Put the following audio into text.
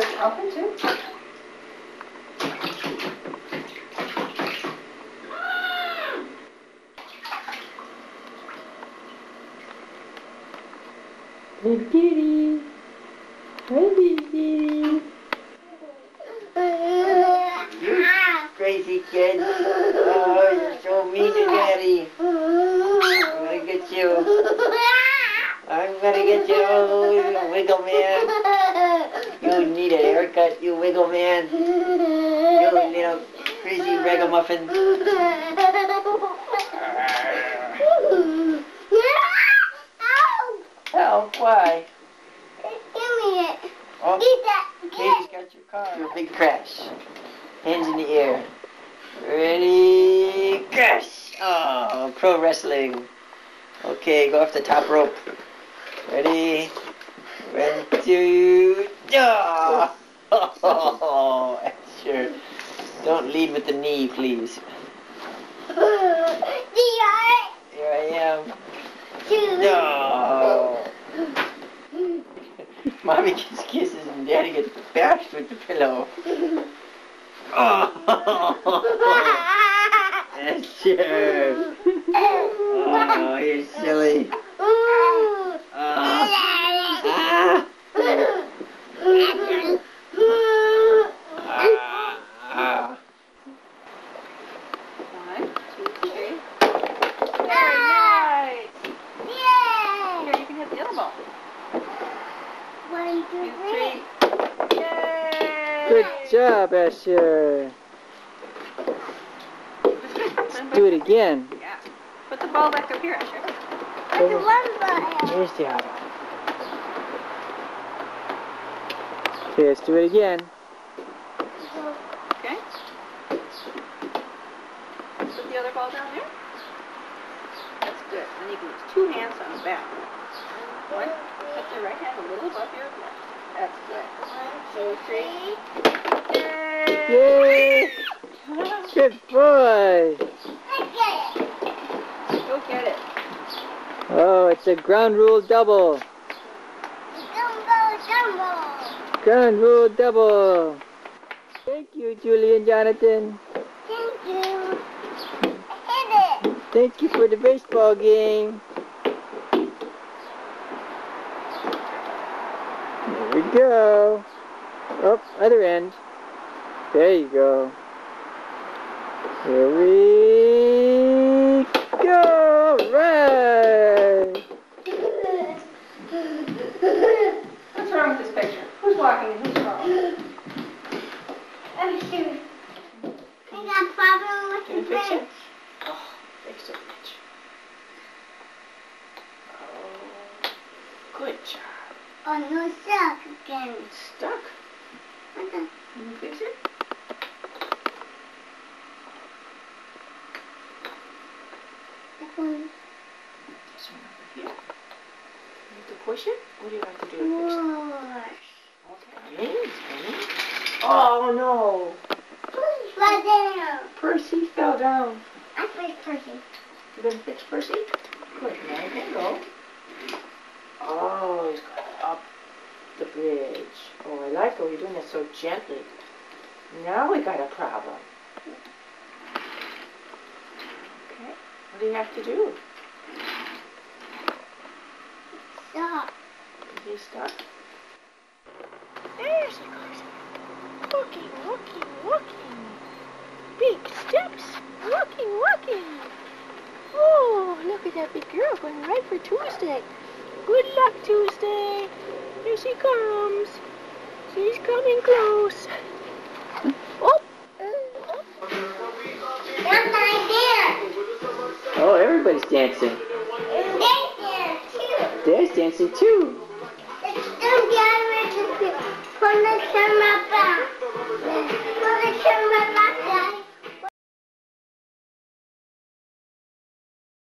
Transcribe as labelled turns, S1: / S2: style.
S1: helping too?
S2: Big kitty. Hi, big kitty.
S3: Crazy kid. Oh, you're so mean to daddy. I'm gonna get you. I'm gonna get you, you wiggle man. You haircut, you wiggle man. You little crazy ragamuffin. Oh, why? Give me it. Oh, Katie's got your car. Do a big crash. Hands in the air. Ready, crash. Oh, pro wrestling. Okay, go off the top rope. Ready, one, two, oh, oh, sure. Don't lead with the knee, please. Here I am. No. Mommy gets kisses and Daddy gets bashed with the pillow. Oh, sure. Oh, you're silly. Oh. Ah.
S1: One, two, three. Very nice. Here, you can hit the other ball. Two, three. Yay!
S2: Good job, Asher.
S1: That's good. Then
S2: Do it again.
S1: Yeah. Put the ball back up here, Asher.
S2: Here's the other. Okay, let's do it again.
S1: Okay. Put the other ball down there. That's good. Then you can use two hands on the back. One, put your right hand a little above your left. That's good. Two, three. Yay!
S2: Good boy.
S1: Go get it.
S2: Oh, it's a ground rule double. Ground rule double. Thank you, Julie and Jonathan. Thank you. I hit it. Thank you for the baseball game. There we go. Oh, other end. There you go. Here we go. Right.
S1: What's wrong with this picture? Who's walking and who's crawling? Can you fix it? Oh, fix it, Rich. Oh, good job.
S4: Oh, no suck again.
S1: It's stuck. Can you fix it? This one over here. You have to push it? What do you have to do to fix it? Okay. Spinning, spinning. Oh no!
S4: Right there.
S1: Percy fell down.
S4: I play Percy.
S1: You gonna fix Percy? Good, now you can go. Oh, he's going up the bridge. Oh, I like how you're doing it so gently. Now we got a problem. Okay, what do you have to do?
S4: Stop.
S1: Is he stuck?
S4: There she goes. Walking, walking, walking. Big steps. Walking, walking. Oh, look at that big girl going right for Tuesday. Good luck, Tuesday. Here she comes. She's coming close. Oh. That's my dear.
S2: Oh, everybody's dancing.
S4: And they there too.
S2: Dad's dancing too.
S4: It's